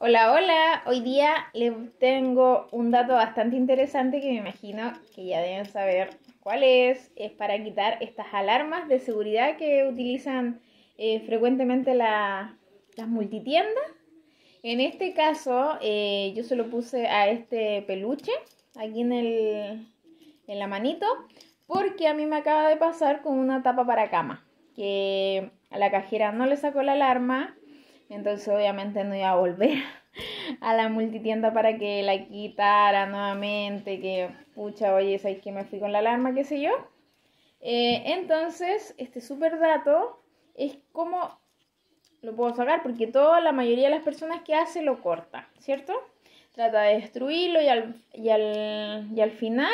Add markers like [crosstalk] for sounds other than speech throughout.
Hola, hola. Hoy día les tengo un dato bastante interesante que me imagino que ya deben saber cuál es. Es para quitar estas alarmas de seguridad que utilizan eh, frecuentemente las multitiendas. En este caso, eh, yo se lo puse a este peluche aquí en, el, en la manito porque a mí me acaba de pasar con una tapa para cama que a la cajera no le sacó la alarma entonces obviamente no iba a volver [laughs] a la multitienda para que la quitara nuevamente, que pucha, oye, ¿sabes que me fui con la alarma, qué sé yo? Eh, entonces, este super dato es como lo puedo sacar porque toda la mayoría de las personas que hace lo corta, ¿cierto? Trata de destruirlo y al, y al, y al final,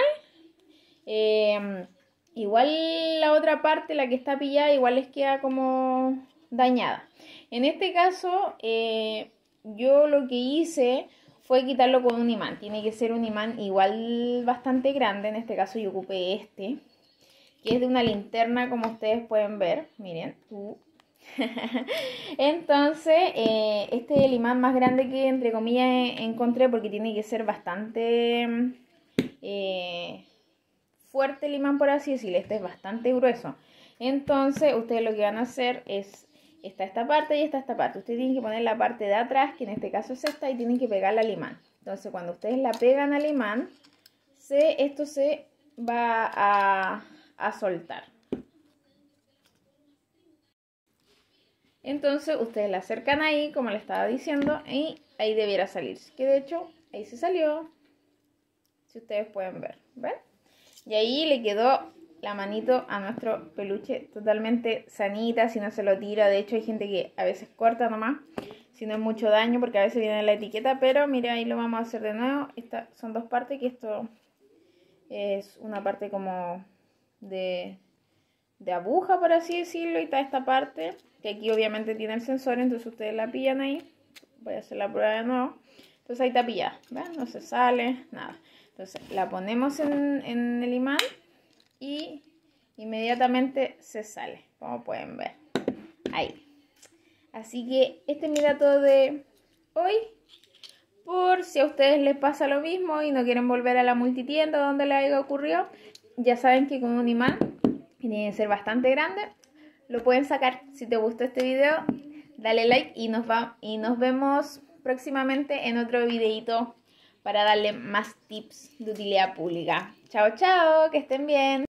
eh, igual la otra parte, la que está pillada, igual les queda como dañada. En este caso, eh, yo lo que hice fue quitarlo con un imán. Tiene que ser un imán igual bastante grande. En este caso yo ocupé este, que es de una linterna como ustedes pueden ver. Miren. Uh. [laughs] Entonces, eh, este es el imán más grande que entre comillas encontré porque tiene que ser bastante eh, fuerte el imán por así decirlo. Este es bastante grueso. Entonces, ustedes lo que van a hacer es está esta parte y está esta parte. Ustedes tienen que poner la parte de atrás, que en este caso es esta, y tienen que pegarla al imán. Entonces, cuando ustedes la pegan al imán, se, esto se va a, a soltar. Entonces, ustedes la acercan ahí, como le estaba diciendo, y ahí debiera salir. Que de hecho, ahí se salió. Si ustedes pueden ver, ¿ven? Y ahí le quedó la manito a nuestro peluche totalmente sanita, si no se lo tira. De hecho, hay gente que a veces corta nomás, si no es mucho daño, porque a veces viene en la etiqueta. Pero mire, ahí lo vamos a hacer de nuevo. Estas son dos partes, que esto es una parte como de, de aguja, por así decirlo. Y está esta parte, que aquí obviamente tiene el sensor, entonces ustedes la pillan ahí. Voy a hacer la prueba de nuevo. Entonces ahí está pillada, No se sale, nada. Entonces la ponemos en, en el imán y inmediatamente se sale, como pueden ver. Ahí. Así que este es mi dato de hoy. Por si a ustedes les pasa lo mismo y no quieren volver a la multitienda donde les haya ocurrido, ya saben que con un imán, tiene que ser bastante grande, lo pueden sacar. Si te gustó este video, dale like y nos, va, y nos vemos próximamente en otro videito para darle más tips de utilidad pública. Chao, chao, que estén bien.